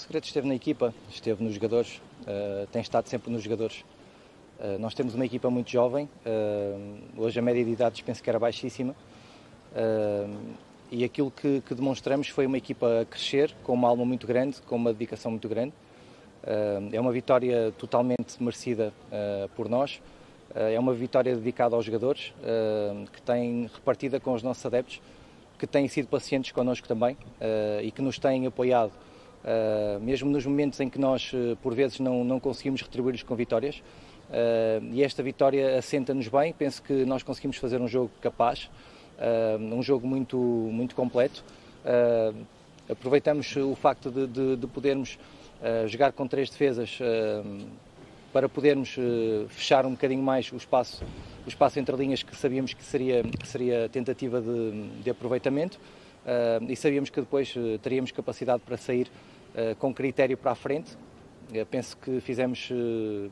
segredo esteve na equipa, esteve nos jogadores, uh, tem estado sempre nos jogadores. Uh, nós temos uma equipa muito jovem, uh, hoje a média de idade penso que era baixíssima, e aquilo que, que, demonstramos foi uma equipa a crescer, com uma alma muito grande, com uma dedicação muito grande. é uma vitória totalmente merecida por nós, é uma vitória dedicada aos jogadores, que tem repartida com os nossos adeptos, que têm sido pacientes connosco também e que nos têm apoiado mesmo nos momentos em que nós, uh, por vezes, não, não conseguimos retribuir-lhes com vitórias. Uh, e esta vitória assenta-nos bem. Penso que nós conseguimos fazer um jogo capaz, um jogo muito, muito completo. aproveitamos o facto de, de, de podermos jogar com três defesas para podermos fechar um bocadinho mais o espaço, o espaço entre linhas que sabíamos que seria, que seria tentativa de, de aproveitamento. E sabíamos que depois teríamos capacidade para sair eh, com critério para a frente. Eu penso que fizemos eh,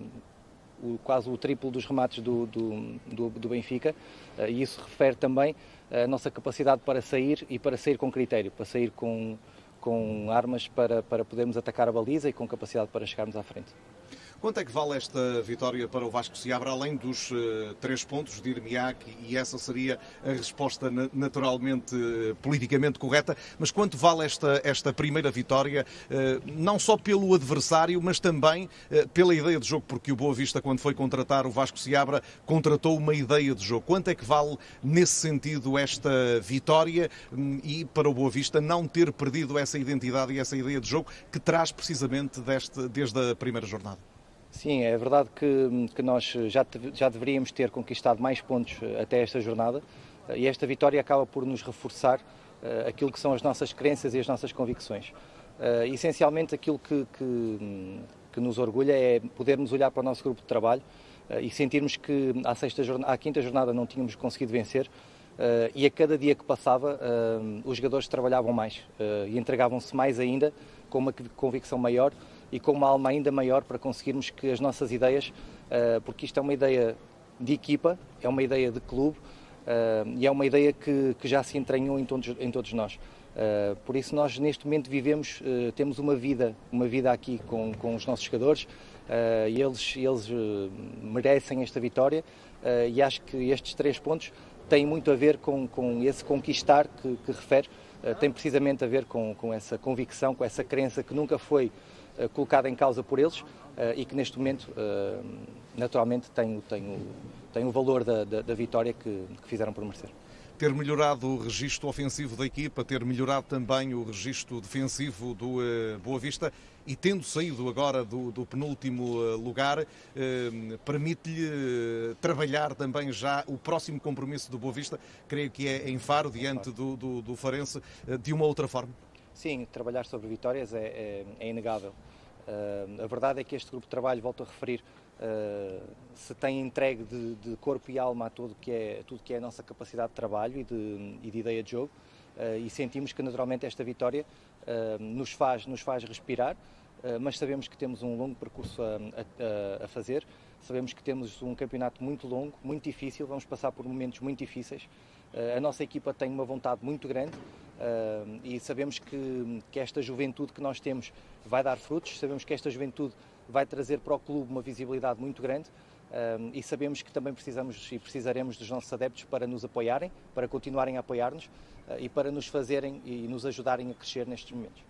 o, quase o triplo dos remates do, do, do, do Benfica eh, e isso refere também a nossa capacidade para sair e para sair com critério, para sair com, com armas para, para podermos atacar a baliza e com capacidade para chegarmos à frente. Quanto é que vale esta vitória para o Vasco Seabra, além dos uh, três pontos de Irmiac, e essa seria a resposta naturalmente uh, politicamente correta, mas quanto vale esta, esta primeira vitória, uh, não só pelo adversário, mas também pela ideia de jogo, porque o Boa Vista, quando foi contratar o Vasco Seabra, contratou uma ideia de jogo. Quanto é que vale, nesse sentido, esta vitória um, e para o Boa Vista não ter perdido essa identidade e essa ideia de jogo que traz precisamente deste, desde a primeira jornada? Sim, é verdade que, que nós já, já deveríamos ter conquistado mais pontos eh, até esta jornada eh, e esta vitória acaba por nos reforçar uh, aquilo que são as nossas crenças e as nossas convicções. Uh, essencialmente, aquilo que, que, que, nos orgulha é podermos olhar para o nosso grupo de trabalho uh, e sentirmos que à, sexta jornada, à quinta jornada não tínhamos conseguido vencer e a cada dia que passava os jogadores trabalhavam mais e entregavam-se mais ainda com uma convicção maior e com uma alma ainda maior para conseguirmos que as nossas ideias, eh, porque isto é uma ideia de equipa, é uma ideia de clube eh, e é uma ideia que, que já se entranhou em todos, em todos nós. Uh, por isso nós neste momento vivemos, uh, temos uma vida, uma vida aqui com, com os nossos jogadores uh, e eles, eles merecem esta vitória e acho que estes três pontos têm muito a ver com, com esse conquistar que, que refere, tem precisamente a ver com, com essa convicção, com essa crença que nunca foi eh, colocada em causa por eles eh, e que neste momento, eh, naturalmente, tem, tem, o, tem o valor da, da, da vitória que, que fizeram por merecer ter melhorado o registro ofensivo da equipa, ter melhorado também o registro defensivo do uh, Boa Vista e tendo saído agora do, do penúltimo uh, lugar, uh, permite-lhe trabalhar também já o próximo compromisso do Boa Vista, creio que é em Faro, diante do, do, do Farense, de uma outra forma. Sim, trabalhar sobre vitórias é, é, é inegável. Uh, a verdade é que este grupo de trabalho, volto a referir, uh, se tem entregue de, de, corpo e alma a tudo que é, tudo que é a nossa capacidade de trabalho e de, e de ideia de jogo, uh, e sentimos que naturalmente esta vitória nos, faz, nos faz respirar, mas sabemos que temos um longo percurso a, a, a fazer, sabemos que temos um campeonato muito longo, muito difícil, vamos passar por momentos muito difíceis. A nossa equipa tem uma vontade muito grande Uh, e sabemos que, que esta juventude que nós temos vai dar frutos, sabemos que esta juventude vai trazer para o clube uma visibilidade muito grande e sabemos que também precisamos e precisaremos dos nossos adeptos para nos apoiarem, para continuarem a apoiar-nos uh, e para nos fazerem e nos ajudarem a crescer nestes momentos.